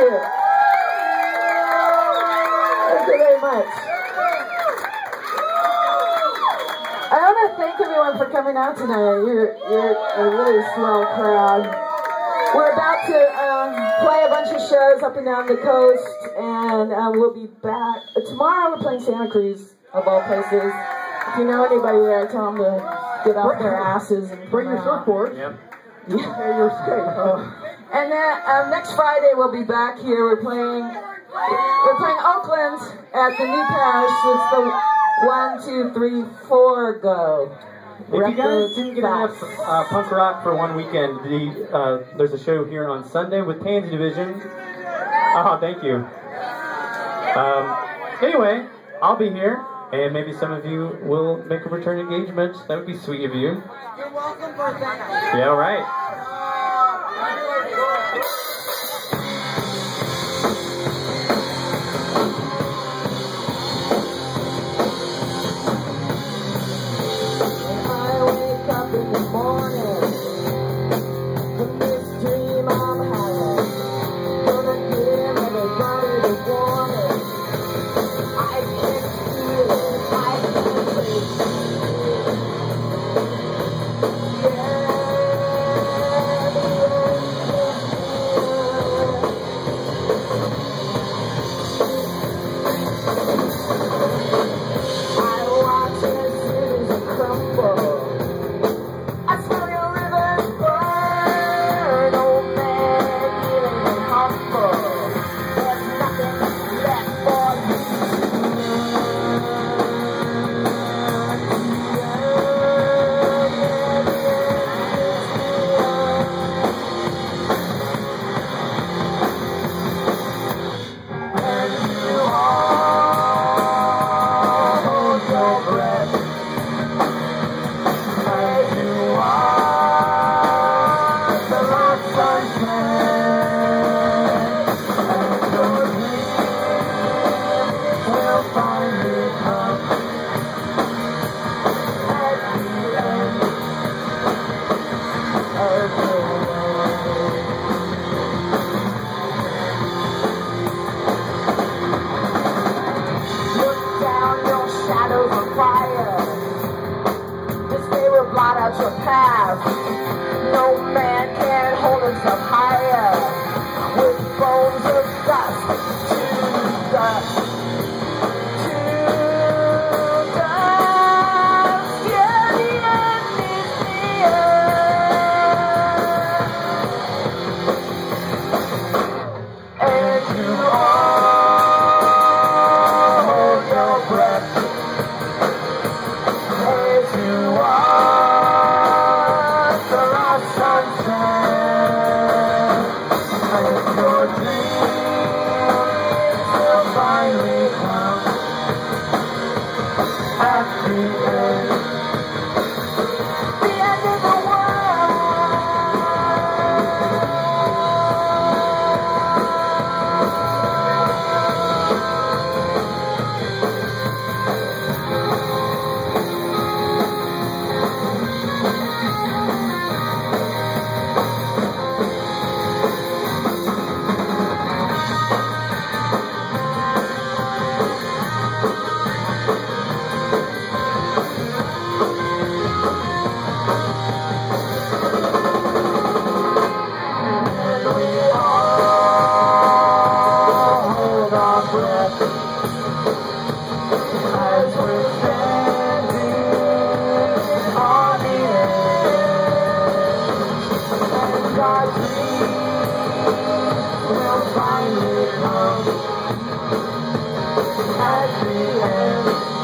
you. Thank you very much. I want to thank everyone for coming out tonight. You're, you're a really swell crowd. We're about to um, play a bunch of shows up and down the coast, and um, we'll be back. Tomorrow we're playing Santa Cruz, of all places. If you know anybody there, tell them to get off their asses and Bring your come out. surfboard. Yep. And your skate. And then um, next Friday we'll be back here. We're playing we're playing Oakland at the New Parish. It's the one, two, three, four go. If you guys didn't get enough uh, punk rock for one weekend, the, uh, there's a show here on Sunday with Pansy Division. Oh, thank you. Um, anyway, I'll be here, and maybe some of you will make a return engagement. That would be sweet of you. You're welcome. Yeah, right. Thank you. Out. No man can hold himself higher. With bones of dust to dust. At the end.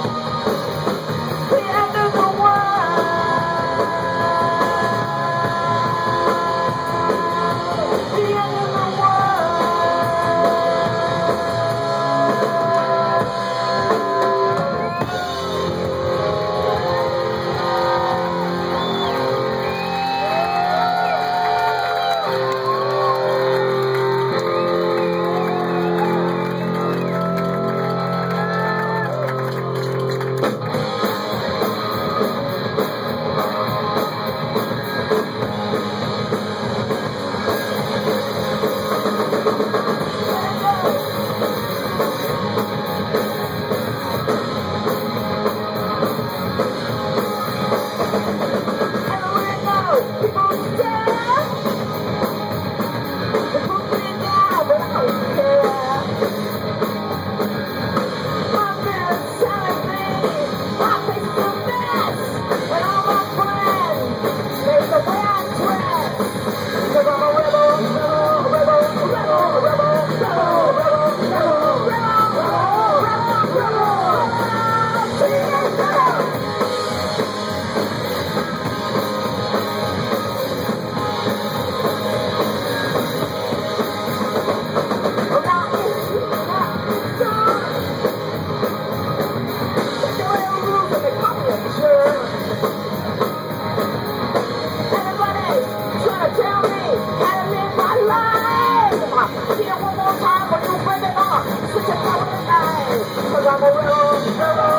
Vamos,